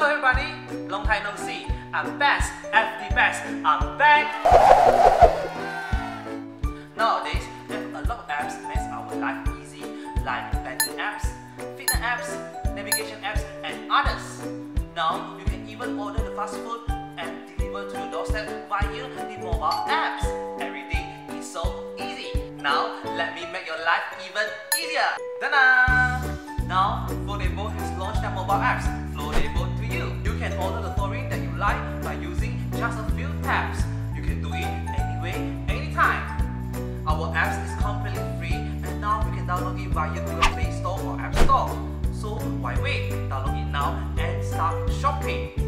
long time no see. I'm best, FD best. I'm back. Nowadays, we have a lot of apps makes our life easy, like banking apps, fitness apps, navigation apps, and others. Now, you can even order the fast food and deliver to your doorstep via the mobile apps. Everything is so easy. Now, let me make your life even easier. Ta-da! Now, Floor Depot has launched their mobile apps, Floor Depot just a few taps. You can do it anyway, anytime. Our apps is completely free and now you can download it via Google Play Store or App Store. So why wait? Download it now and start shopping.